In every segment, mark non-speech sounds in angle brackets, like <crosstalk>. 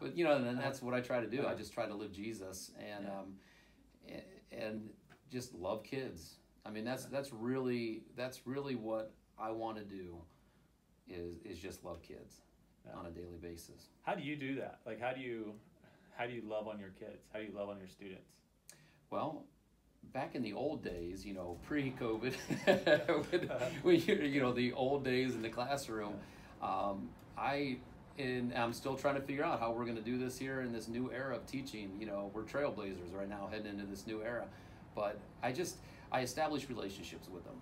but you know, and that's what I try to do. I just try to live Jesus and Yeah. um, and just love kids. I mean, that's that's really that's really what I want to do is is just love kids Yeah. on a daily basis. How do you do that? Like, how do you, how do you love on your kids? How do you love on your students? Well, back in the old days, you know, pre-COVID, when, <laughs> <laughs> when you you know the old days in the classroom, um, I and I'm still trying to figure out how we're going to do this here in this new era of teaching. You know, we're trailblazers right now, heading into this new era. But I just I establish relationships with them.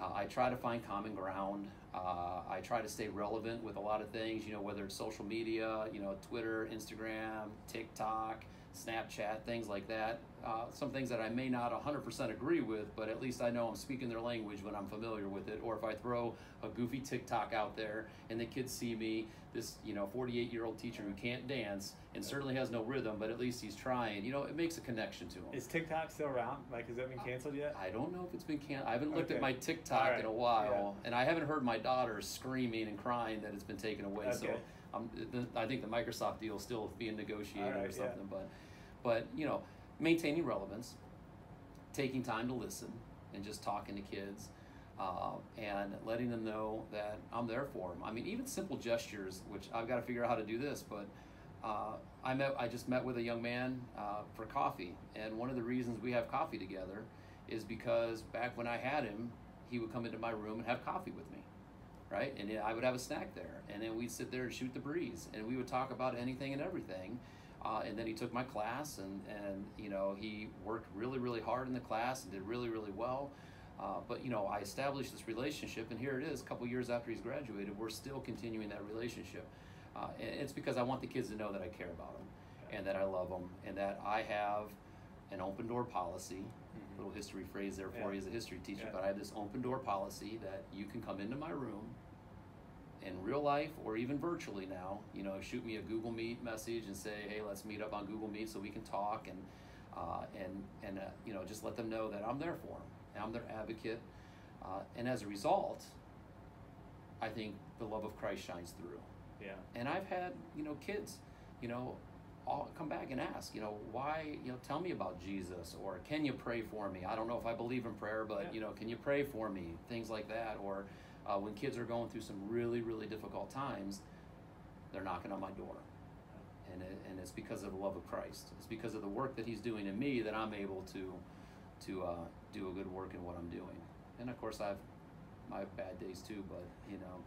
Uh, I try to find common ground. Uh, I try to stay relevant with a lot of things. You know, whether it's social media, you know, Twitter, Instagram, TikTok, Snapchat, things like that. Uh, some things that I may not 100% agree with, but at least I know I'm speaking their language when I'm familiar with it. Or if I throw a goofy TikTok out there and the kids see me, this you know 48 year old teacher who can't dance and certainly has no rhythm, but at least he's trying. You know, it makes a connection to them. Is TikTok still around? Like, has that been canceled yet? I don't know if it's been canceled. I haven't looked at my TikTok right. in a while, and I haven't heard my daughter screaming and crying that it's been taken away. So Okay. um, the, I think the Microsoft deal is still being negotiated All or right, yeah. something. But, but you know, maintaining relevance, taking time to listen, and just talking to kids, uh, and letting them know that I'm there for them. I mean, even simple gestures, which I've got to figure out how to do this, but. Uh, I met. I just met with a young man uh, for coffee, and one of the reasons we have coffee together is because back when I had him, he would come into my room and have coffee with me, right? And I would have a snack there, and then we'd sit there and shoot the breeze, and we would talk about anything and everything. Uh, and then he took my class, and and you know he worked really really hard in the class and did really really well. Uh, but you know I established this relationship, and here it is, a couple years after he's graduated, we're still continuing that relationship. Uh, and it's because I want the kids to know that I care about them, and that I love them, and that I have an open door policy Mhm. little history phrase there for Yeah. you as a history teacher, Yeah. but I have this open door policy that you can come into my room in real life or even virtually now, you know, shoot me a Google Meet message and say, hey, let's meet up on Google Meet so we can talk and, uh, and, and uh, you know, just let them know that I'm there for them. And I'm their advocate. Uh, and as a result, I think the love of Christ shines through. Yeah. And I've had, you know, kids, you know, all come back and ask, you know, why, you know, tell me about Jesus or can you pray for me? I don't know if I believe in prayer, but, Yeah. you know, can you pray for me? Things like that. Or uh, when kids are going through some really, really difficult times, they're knocking on my door. And, it, and it's because of the love of Christ. It's because of the work that He's doing in me that I'm able to to uh, do a good work in what I'm doing. And of course, I've my bad days too, but you know,